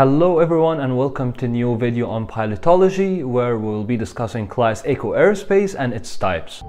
Hello everyone and welcome to new video on pilotology where we'll be discussing class Echo Airspace and its types.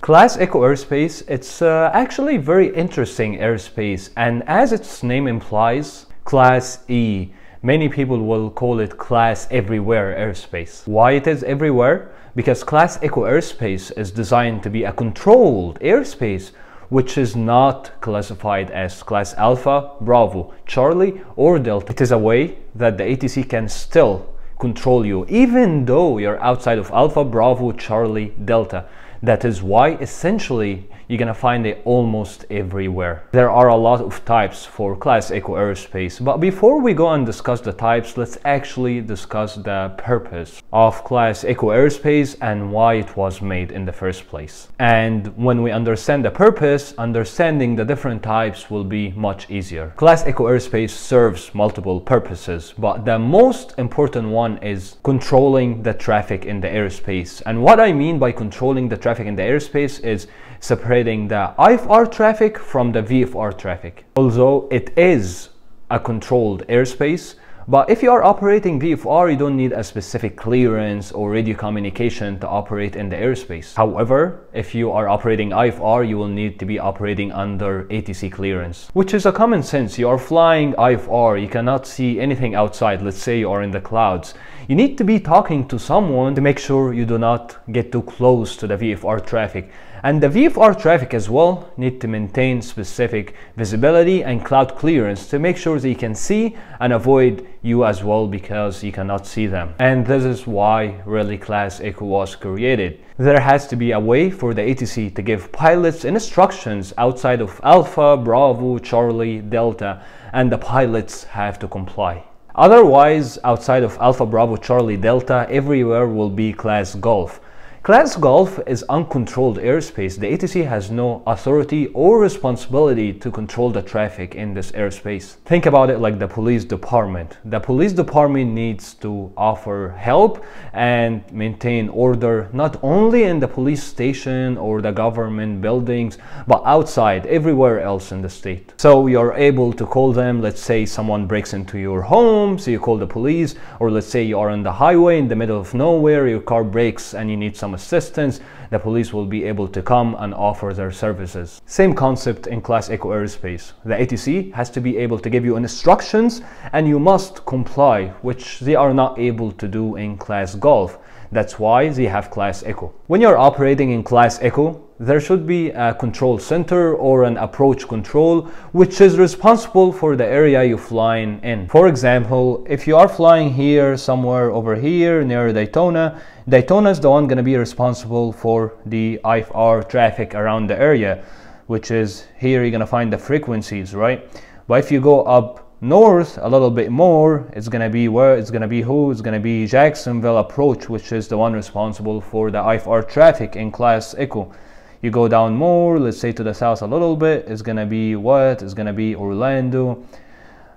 Class Echo Airspace, it's uh, actually very interesting airspace and as its name implies, Class E. Many people will call it Class Everywhere Airspace. Why it is everywhere? Because Class Echo Airspace is designed to be a controlled airspace which is not classified as Class Alpha, Bravo, Charlie or Delta. It is a way that the ATC can still control you even though you're outside of Alpha, Bravo, Charlie, Delta. That is why essentially you're gonna find it almost everywhere. There are a lot of types for Class Echo Airspace, but before we go and discuss the types, let's actually discuss the purpose of Class Echo Airspace and why it was made in the first place. And when we understand the purpose, understanding the different types will be much easier. Class Echo Airspace serves multiple purposes, but the most important one is controlling the traffic in the airspace. And what I mean by controlling the traffic in the airspace is separating the IFR traffic from the VFR traffic. Although it is a controlled airspace, but if you are operating VFR, you don't need a specific clearance or radio communication to operate in the airspace. However, if you are operating IFR, you will need to be operating under ATC clearance, which is a common sense. You are flying IFR, you cannot see anything outside. Let's say you are in the clouds. You need to be talking to someone to make sure you do not get too close to the VFR traffic. And the VFR traffic as well need to maintain specific visibility and cloud clearance to make sure they can see and avoid you as well because you cannot see them. And this is why Rally Class Echo was created. There has to be a way for the ATC to give pilots instructions outside of Alpha, Bravo, Charlie, Delta, and the pilots have to comply. Otherwise, outside of Alpha, Bravo, Charlie, Delta, everywhere will be Class Golf. Class Golf is uncontrolled airspace. The ATC has no authority or responsibility to control the traffic in this airspace. Think about it like the police department. The police department needs to offer help and maintain order not only in the police station or the government buildings, but outside everywhere else in the state. So you're able to call them, let's say someone breaks into your home, so you call the police, or let's say you are on the highway in the middle of nowhere, your car breaks and you need some assistance, the police will be able to come and offer their services. Same concept in Class Echo Airspace. The ATC has to be able to give you instructions and you must comply, which they are not able to do in Class Golf. That's why they have Class echo. When you're operating in Class echo, there should be a control center or an approach control which is responsible for the area you're flying in. For example, if you are flying here somewhere over here near Daytona, Daytona is the one going to be responsible for the IFR traffic around the area, which is here you're going to find the frequencies, right? But if you go up north a little bit more it's going to be where it's going to be who? It's going to be Jacksonville approach which is the one responsible for the IFR traffic in class echo you go down more let's say to the south a little bit it's going to be what? It's going to be Orlando.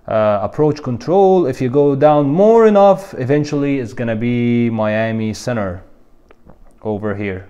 Uh, approach control if you go down more enough eventually it's going to be Miami center over here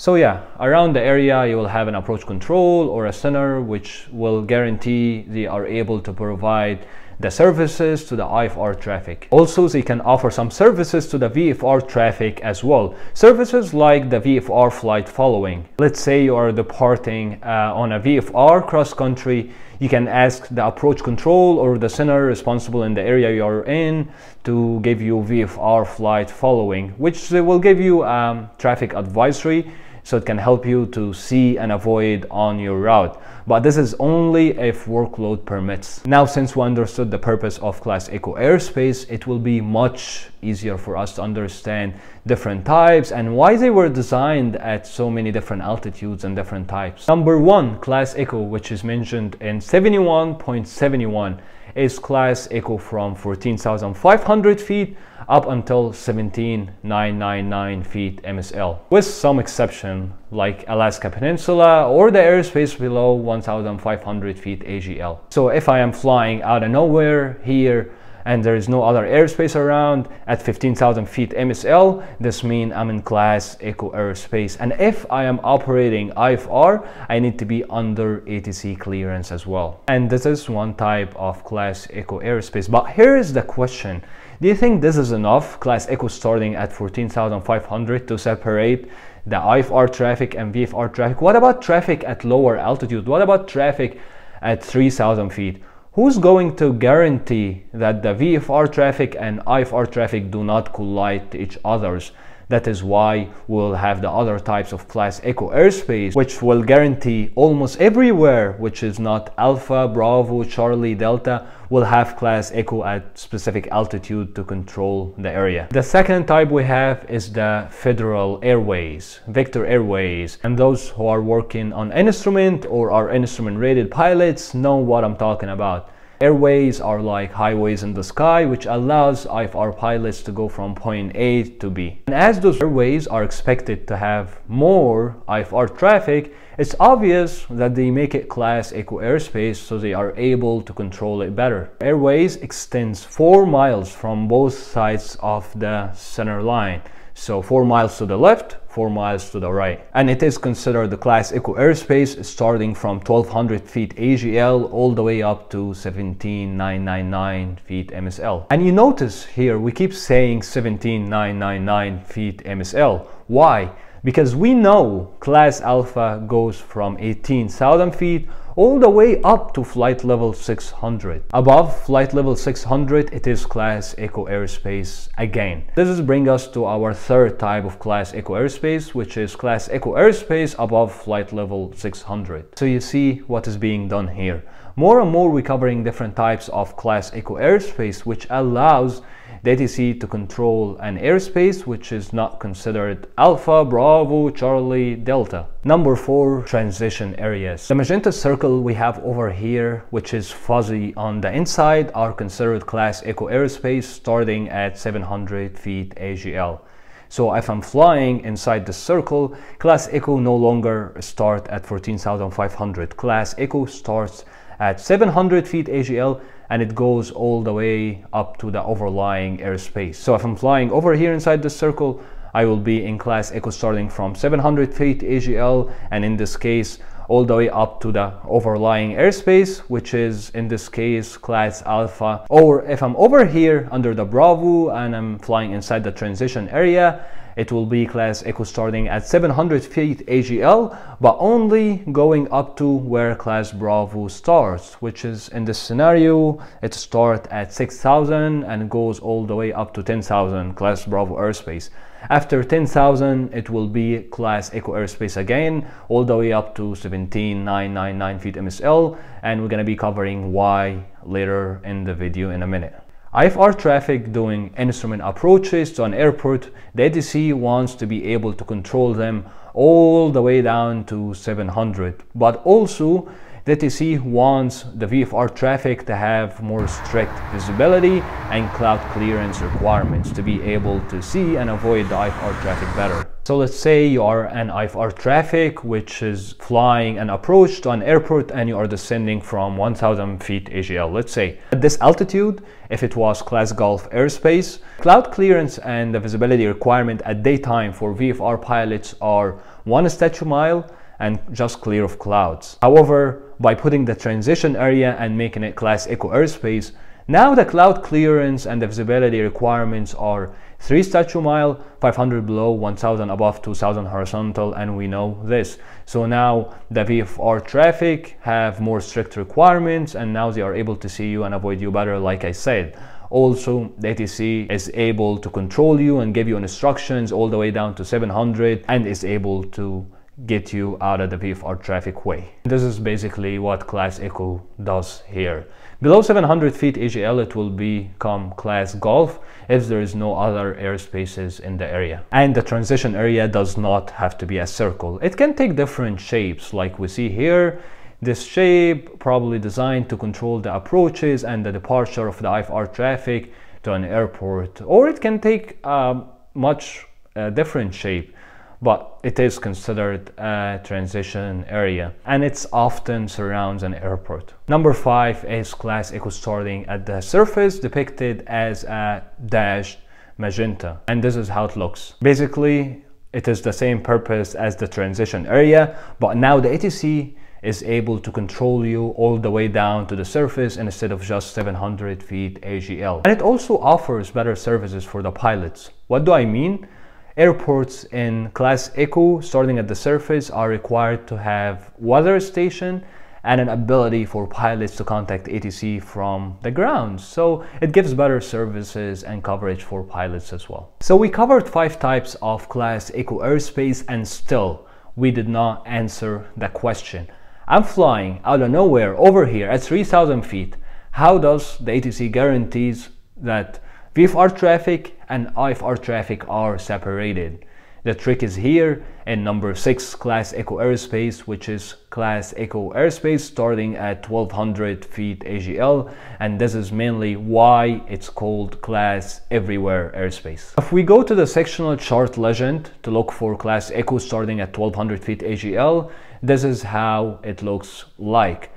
so yeah, around the area you will have an approach control or a center which will guarantee they are able to provide the services to the IFR traffic. Also, they can offer some services to the VFR traffic as well. Services like the VFR flight following. Let's say you are departing uh, on a VFR cross country, you can ask the approach control or the center responsible in the area you are in to give you VFR flight following, which they will give you um, traffic advisory so it can help you to see and avoid on your route. But this is only if workload permits. Now, since we understood the purpose of Class Echo Airspace, it will be much easier for us to understand different types and why they were designed at so many different altitudes and different types. Number one, Class Echo, which is mentioned in 71.71 is Class Echo from 14,500 feet up until 17,999 feet MSL, with some exception like Alaska Peninsula or the airspace below 1,500 feet AGL. So if I am flying out of nowhere here and there is no other airspace around at 15,000 feet MSL, this means I'm in class echo airspace. And if I am operating IFR, I need to be under ATC clearance as well. And this is one type of class echo airspace. But here is the question. Do you think this is enough, class echo starting at 14,500 to separate the IFR traffic and VFR traffic? What about traffic at lower altitude? What about traffic at 3,000 feet? Who's going to guarantee that the VFR traffic and IFR traffic do not collide to each other's? That is why we'll have the other types of class echo airspace, which will guarantee almost everywhere, which is not Alpha, Bravo, Charlie, Delta, will have class echo at specific altitude to control the area. The second type we have is the Federal Airways, Victor Airways, and those who are working on instrument or are instrument rated pilots know what I'm talking about. Airways are like highways in the sky, which allows IFR pilots to go from point A to B. And as those airways are expected to have more IFR traffic, it's obvious that they make it class echo airspace so they are able to control it better. Airways extends 4 miles from both sides of the center line. So 4 miles to the left, 4 miles to the right. And it is considered the class echo airspace starting from 1200 feet AGL all the way up to 17999 feet MSL. And you notice here we keep saying 17999 feet MSL. Why? Because we know class alpha goes from 18,000 feet all the way up to flight level 600. Above flight level 600, it is class echo airspace again. This is bring us to our third type of class echo airspace, which is class echo airspace above flight level 600. So you see what is being done here. More and more we're covering different types of class echo airspace, which allows ATC to control an airspace which is not considered Alpha, Bravo, Charlie, Delta. Number four, transition areas. The magenta circle we have over here, which is fuzzy on the inside, are considered class echo airspace starting at 700 feet AGL. So if I'm flying inside the circle, class echo no longer start at 14,500. Class echo starts at 700 feet AGL and it goes all the way up to the overlying airspace. So if I'm flying over here inside the circle, I will be in class echo starting from 700 feet AGL and in this case all the way up to the overlying airspace which is in this case class alpha or if I'm over here under the Bravo and I'm flying inside the transition area it will be class echo starting at 700 feet AGL, but only going up to where class Bravo starts, which is in this scenario, it starts at 6,000 and goes all the way up to 10,000 class Bravo airspace. After 10,000, it will be class echo airspace again, all the way up to 17,999 feet MSL, and we're gonna be covering why later in the video in a minute. IFR traffic doing instrument approaches to an airport, the ATC wants to be able to control them all the way down to 700. But also, ATC wants the VFR traffic to have more strict visibility and cloud clearance requirements to be able to see and avoid the IFR traffic better. So let's say you are an IFR traffic which is flying an approach to an airport and you are descending from 1000 feet AGL. Let's say at this altitude, if it was class Golf airspace, cloud clearance and the visibility requirement at daytime for VFR pilots are one statute mile and just clear of clouds. However, by putting the transition area and making it class echo airspace, now the cloud clearance and the visibility requirements are 3 statute mile, 500 below, 1000 above, 2000 horizontal, and we know this. So now the VFR traffic have more strict requirements and now they are able to see you and avoid you better like I said. Also, the ATC is able to control you and give you instructions all the way down to 700 and is able to get you out of the VFR traffic way. This is basically what Class Echo does here. Below 700 feet AGL, it will become Class Golf if there is no other airspaces in the area. And the transition area does not have to be a circle. It can take different shapes like we see here. This shape probably designed to control the approaches and the departure of the IFR traffic to an airport. Or it can take a much uh, different shape but it is considered a transition area and it's often surrounds an airport. Number five is class echo starting at the surface depicted as a dashed magenta and this is how it looks. Basically it is the same purpose as the transition area but now the ATC is able to control you all the way down to the surface instead of just 700 feet AGL. And it also offers better services for the pilots. What do I mean? Airports in Class Echo, starting at the surface, are required to have weather station and an ability for pilots to contact ATC from the ground. So it gives better services and coverage for pilots as well. So we covered five types of Class Echo airspace and still we did not answer the question. I'm flying out of nowhere over here at 3000 feet. How does the ATC guarantees that VFR traffic and IFR traffic are separated. The trick is here in number 6 class echo airspace which is class echo airspace starting at 1200 feet AGL and this is mainly why it's called class everywhere airspace. If we go to the sectional chart legend to look for class echo starting at 1200 feet AGL this is how it looks like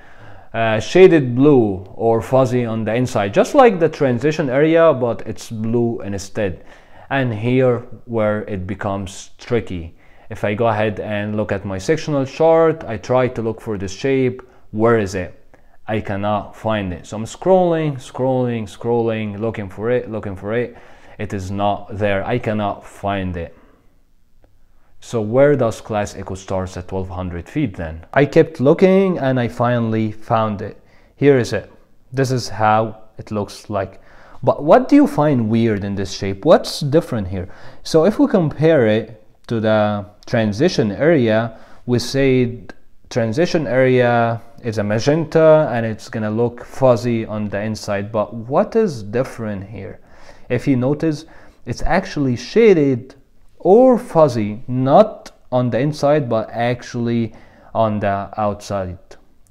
uh, shaded blue or fuzzy on the inside just like the transition area but it's blue instead. And here where it becomes tricky. If I go ahead and look at my sectional chart I try to look for this shape. Where is it? I cannot find it. So I'm scrolling scrolling scrolling looking for it looking for it. It is not there. I cannot find it so where does class echo starts at 1200 feet then? I kept looking and I finally found it. Here is it. This is how it looks like. But what do you find weird in this shape? What's different here? So if we compare it to the transition area, we say transition area is a magenta and it's gonna look fuzzy on the inside. But what is different here? If you notice, it's actually shaded or fuzzy, not on the inside, but actually on the outside,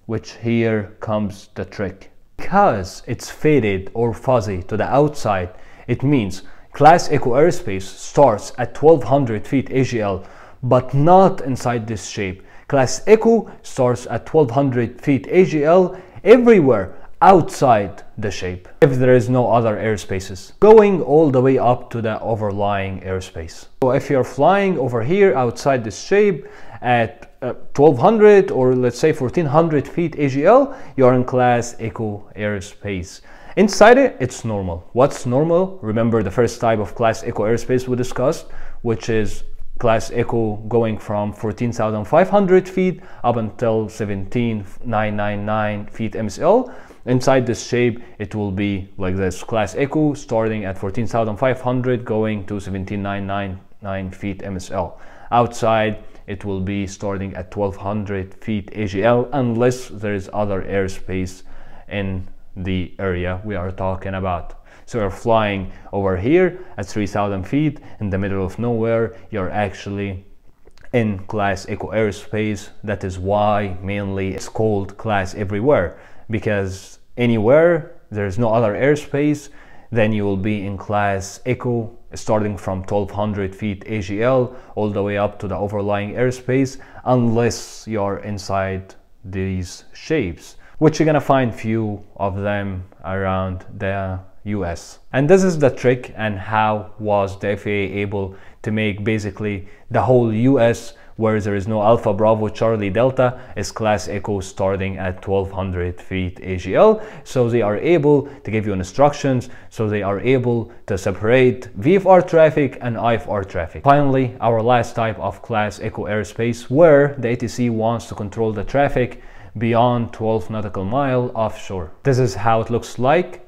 which here comes the trick. Because it's faded or fuzzy to the outside, it means Class Echo airspace starts at 1200 feet AGL, but not inside this shape. Class Echo starts at 1200 feet AGL everywhere outside the shape if there is no other airspaces going all the way up to the overlying airspace. So if you're flying over here outside this shape at uh, 1200 or let's say 1400 feet AGL you're in class echo airspace. Inside it it's normal. What's normal? Remember the first type of class echo airspace we discussed which is class echo going from 14,500 feet up until 17,999 feet MSL Inside this shape, it will be like this class echo starting at 14,500 going to 17,999 feet MSL. Outside, it will be starting at 1200 feet AGL unless there is other airspace in the area we are talking about. So you're flying over here at 3000 feet in the middle of nowhere, you're actually in class echo airspace. That is why mainly it's called class everywhere because anywhere there's no other airspace then you will be in class echo starting from 1200 feet AGL all the way up to the overlying airspace unless you're inside these shapes which you're gonna find few of them around the US. And this is the trick and how was the FAA able to make basically the whole US where there is no Alpha Bravo Charlie Delta is class Echo starting at 1200 feet AGL so they are able to give you instructions so they are able to separate VFR traffic and IFR traffic. Finally our last type of class Echo airspace where the ATC wants to control the traffic beyond 12 nautical mile offshore. This is how it looks like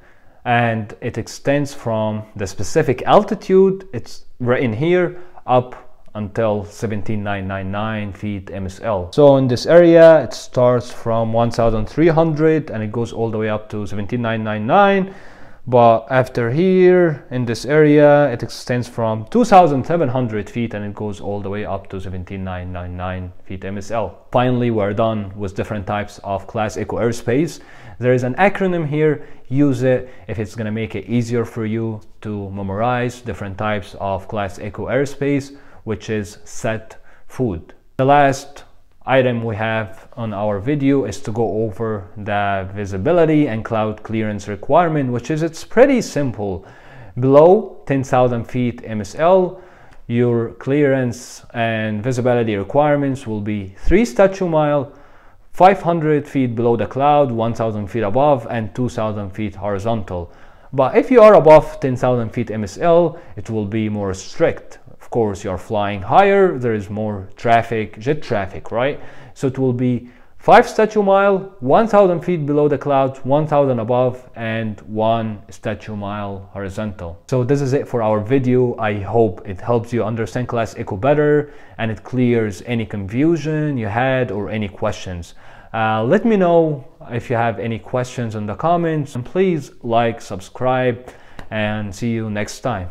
and it extends from the specific altitude it's in here up until 17999 feet MSL. So in this area it starts from 1300 and it goes all the way up to 17999 but after here in this area it extends from 2700 feet and it goes all the way up to 17999 feet MSL. Finally we're done with different types of class echo airspace. There is an acronym here, use it if it's going to make it easier for you to memorize different types of class echo airspace which is set food. The last item we have on our video is to go over the visibility and cloud clearance requirement, which is it's pretty simple. Below 10,000 feet MSL, your clearance and visibility requirements will be 3 statute mile, 500 feet below the cloud, 1000 feet above, and 2000 feet horizontal. But if you are above 10,000 feet MSL, it will be more strict. Of course, you're flying higher, there is more traffic, jet traffic, right? So it will be 5 statute mile, 1000 feet below the clouds, 1000 above, and 1 statute mile horizontal. So this is it for our video. I hope it helps you understand Class Echo better and it clears any confusion you had or any questions. Uh, let me know if you have any questions in the comments and please like, subscribe, and see you next time.